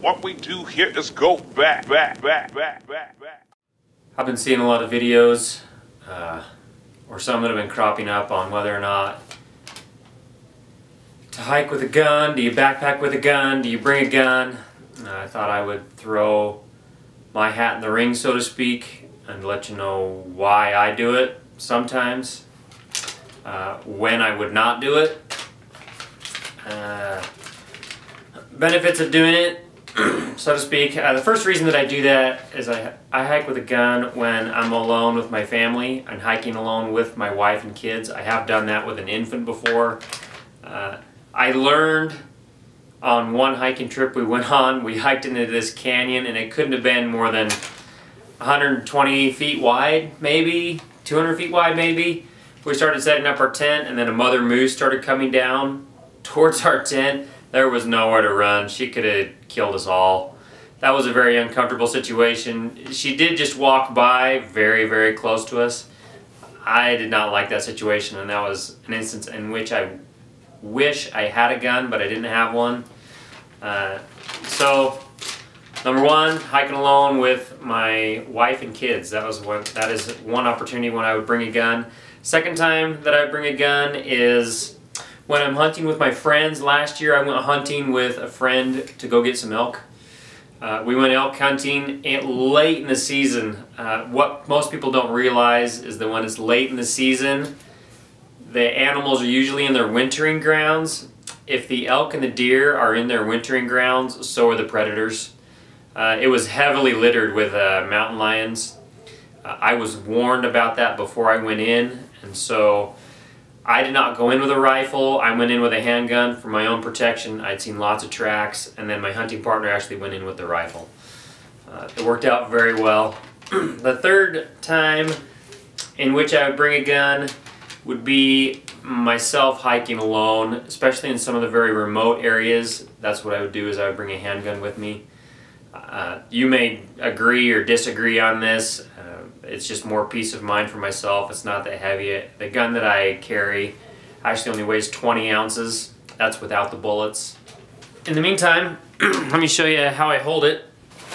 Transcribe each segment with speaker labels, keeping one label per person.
Speaker 1: What we do here is go back, back, back, back, back, back.
Speaker 2: I've been seeing a lot of videos, uh, or some that have been cropping up on whether or not to hike with a gun, do you backpack with a gun, do you bring a gun? Uh, I thought I would throw my hat in the ring, so to speak, and let you know why I do it sometimes, uh, when I would not do it, uh, benefits of doing it, so to speak. Uh, the first reason that I do that is I, I hike with a gun when I'm alone with my family and hiking alone with my wife and kids. I have done that with an infant before. Uh, I learned on one hiking trip we went on, we hiked into this canyon and it couldn't have been more than 120 feet wide, maybe, 200 feet wide maybe. We started setting up our tent and then a mother moose started coming down towards our tent. There was nowhere to run. She could have killed us all. That was a very uncomfortable situation. She did just walk by very, very close to us. I did not like that situation and that was an instance in which I wish I had a gun, but I didn't have one. Uh, so, number one, hiking alone with my wife and kids. That was one. That is one opportunity when I would bring a gun. Second time that I bring a gun is when I'm hunting with my friends. Last year, I went hunting with a friend to go get some elk. Uh, we went elk hunting late in the season. Uh, what most people don't realize is that when it's late in the season, the animals are usually in their wintering grounds. If the elk and the deer are in their wintering grounds, so are the predators. Uh, it was heavily littered with uh, mountain lions. Uh, I was warned about that before I went in, and so I did not go in with a rifle. I went in with a handgun for my own protection. I'd seen lots of tracks, and then my hunting partner actually went in with the rifle. Uh, it worked out very well. the third time in which I would bring a gun would be myself hiking alone, especially in some of the very remote areas. That's what I would do is I would bring a handgun with me. Uh, you may agree or disagree on this. Uh, it's just more peace of mind for myself. It's not that heavy. The gun that I carry actually only weighs 20 ounces. That's without the bullets. In the meantime, let me show you how I hold it.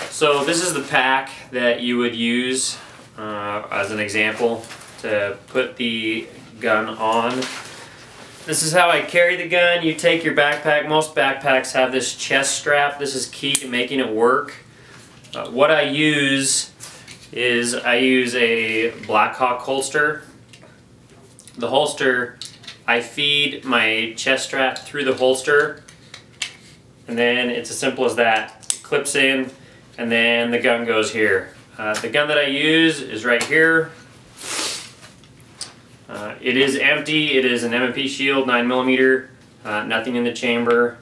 Speaker 2: So this is the pack that you would use uh, as an example to put the gun on. This is how I carry the gun. You take your backpack. Most backpacks have this chest strap. This is key to making it work. Uh, what I use is I use a Blackhawk holster. The holster, I feed my chest strap through the holster and then it's as simple as that. It clips in and then the gun goes here. Uh, the gun that I use is right here. It is empty. It is an M&P Shield 9mm. Uh, nothing in the chamber.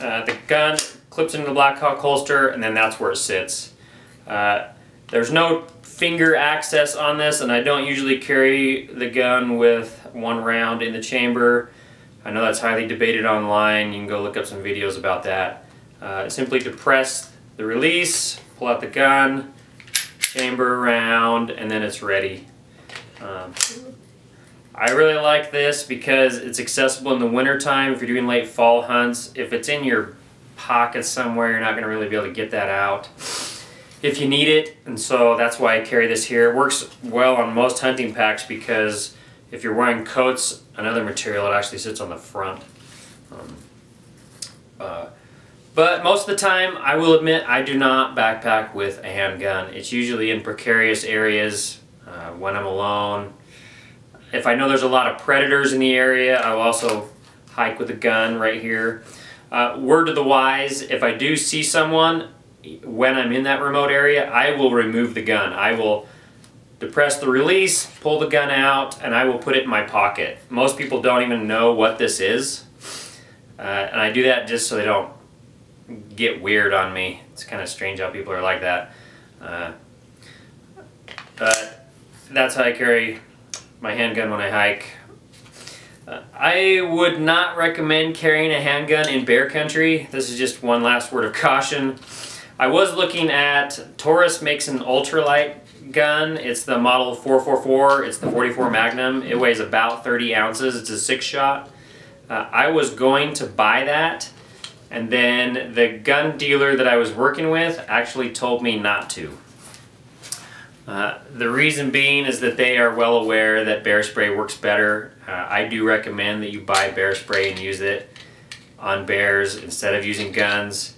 Speaker 2: Uh, the gun clips into the Blackhawk holster and then that's where it sits. Uh, there's no finger access on this and I don't usually carry the gun with one round in the chamber. I know that's highly debated online. You can go look up some videos about that. Uh, simply depress the release, pull out the gun, chamber around, and then it's ready. Um, I really like this because it's accessible in the wintertime if you're doing late fall hunts. If it's in your pocket somewhere, you're not going to really be able to get that out if you need it. And so that's why I carry this here. It works well on most hunting packs because if you're wearing coats and other material, it actually sits on the front. Um, uh, but most of the time, I will admit, I do not backpack with a handgun. It's usually in precarious areas uh, when I'm alone. If I know there's a lot of predators in the area, I'll also hike with a gun right here. Uh, word to the wise, if I do see someone, when I'm in that remote area, I will remove the gun. I will depress the release, pull the gun out, and I will put it in my pocket. Most people don't even know what this is. Uh, and I do that just so they don't get weird on me. It's kind of strange how people are like that. Uh, but that's how I carry my handgun when I hike. Uh, I would not recommend carrying a handgun in bear country. This is just one last word of caution. I was looking at, Taurus makes an ultralight gun. It's the model 444. It's the 44 Magnum. It weighs about 30 ounces. It's a six shot. Uh, I was going to buy that And then the gun dealer that I was working with actually told me not to. Uh, the reason being is that they are well aware that bear spray works better. Uh, I do recommend that you buy bear spray and use it on bears instead of using guns.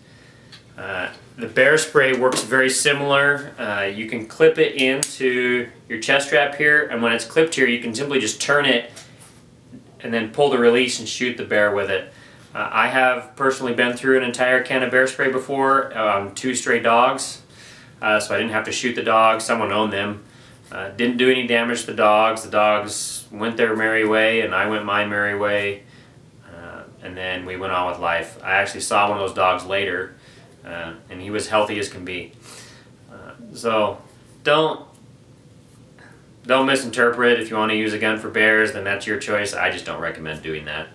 Speaker 2: Uh, the bear spray works very similar. Uh, you can clip it into your chest strap here and when it's clipped here you can simply just turn it and then pull the release and shoot the bear with it. Uh, I have personally been through an entire can of bear spray before, um, two stray dogs, uh, so I didn't have to shoot the dogs, someone owned them. Uh, didn't do any damage to the dogs, the dogs went their merry way and I went my merry way uh, and then we went on with life. I actually saw one of those dogs later uh, and he was healthy as can be. Uh, so don't don't misinterpret if you want to use a gun for bears then that's your choice. I just don't recommend doing that.